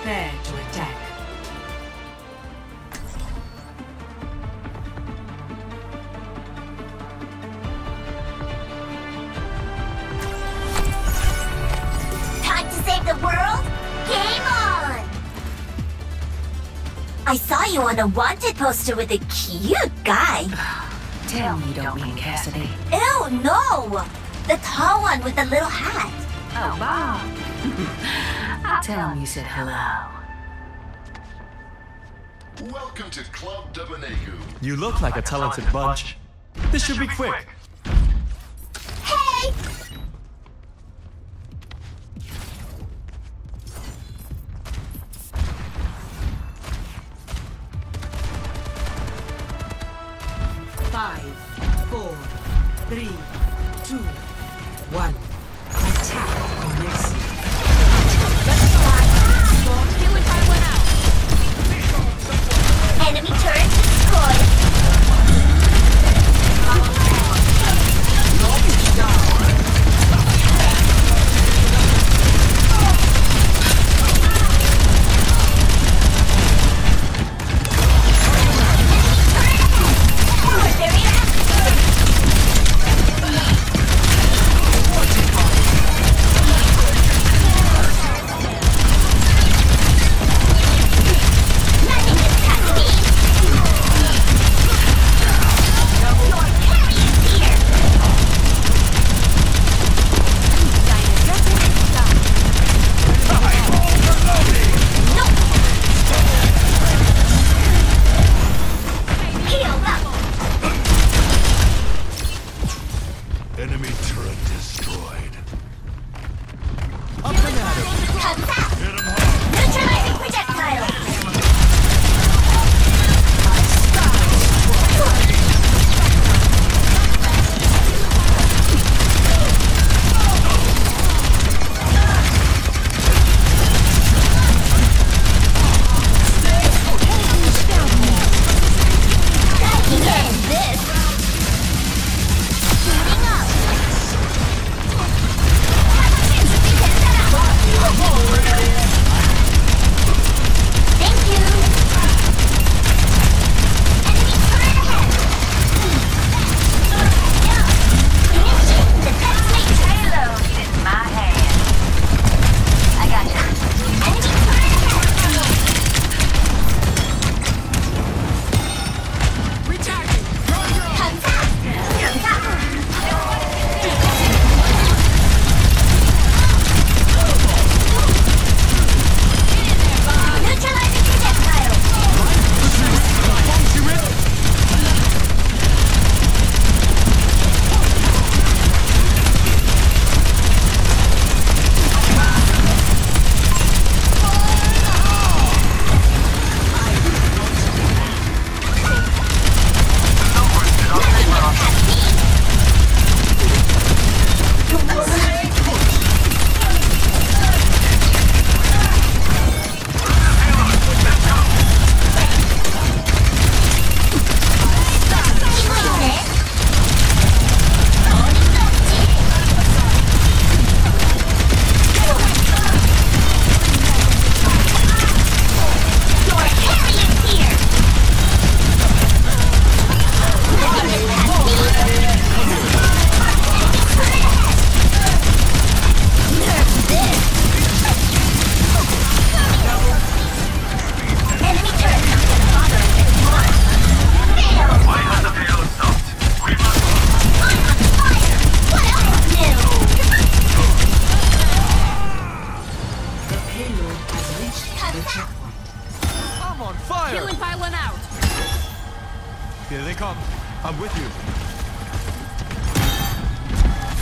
Prepare to attack. Time to save the world? Game on! I saw you on a wanted poster with a cute guy. Tell me you don't mean Cassidy. Ew, no! The tall one with the little hat. Oh, Tell him you said hello. Welcome to Club Dominagu. You look like a talented bunch. This should be quick. Hey!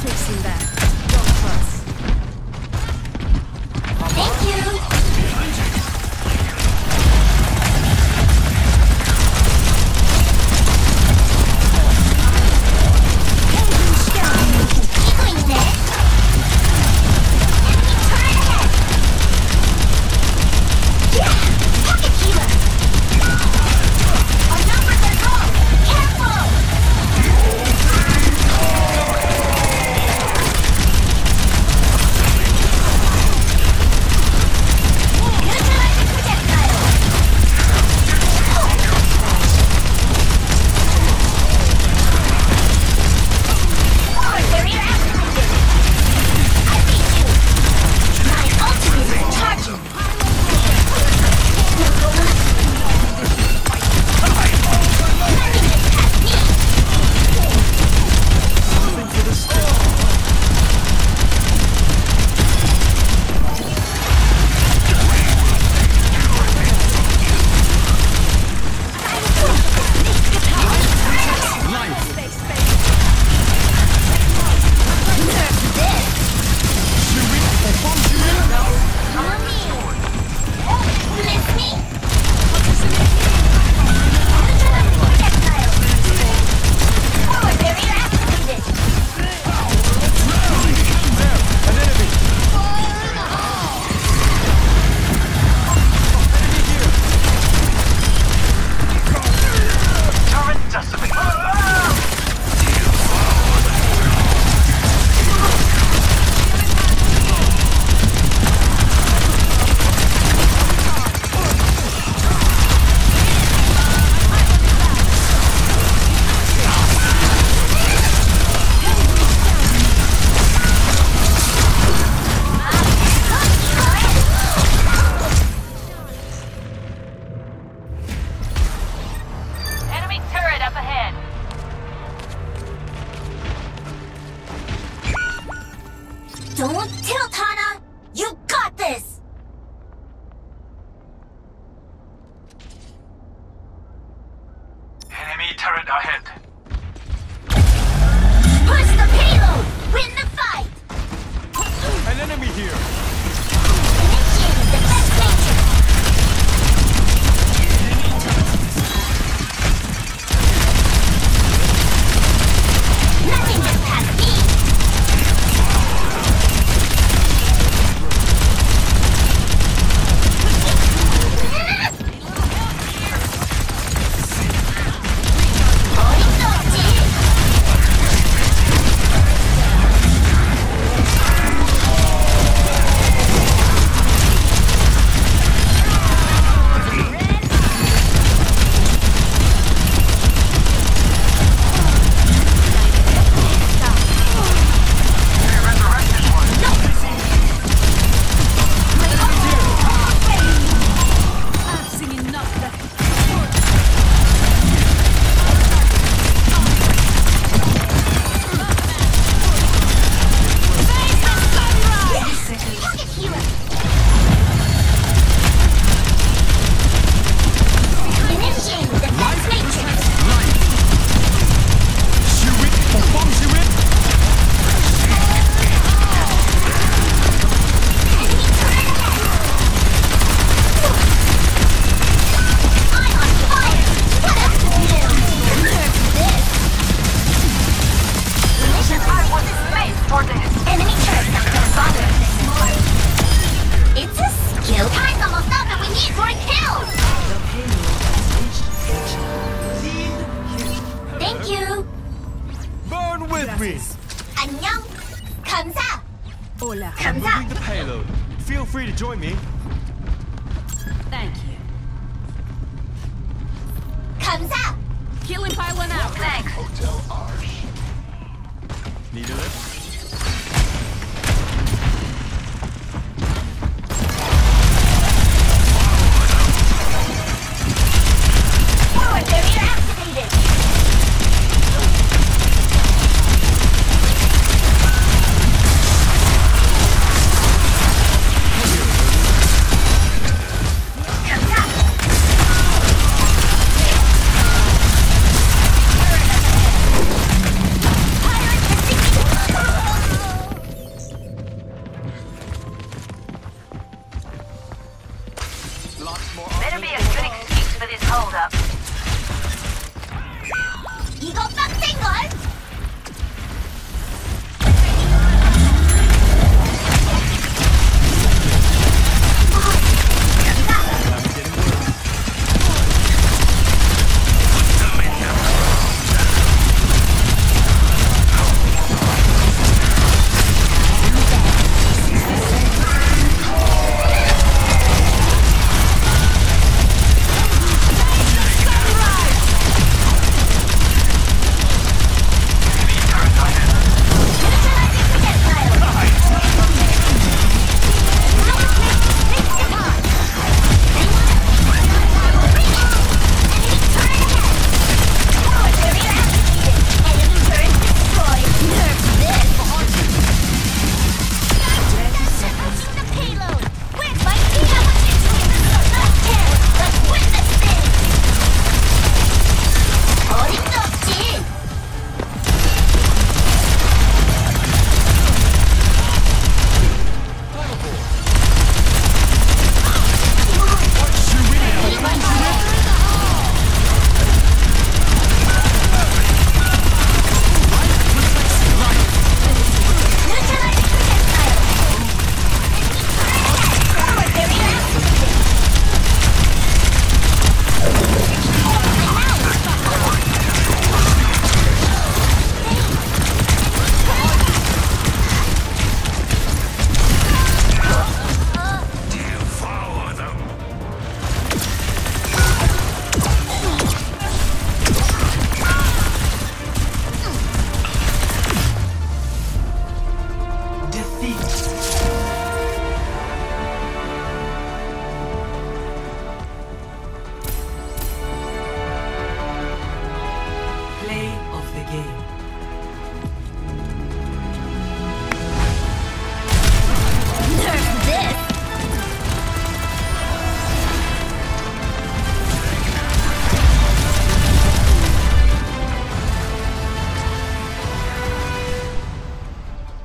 Fixing that. Don't trust. Thank you. とってろ。is. 안녕. 감사. Hola. I'm moving the payload. Feel free to join me. Thank you. 감사. Healing by one out. Thanks. Hotel Arch. Need a lift?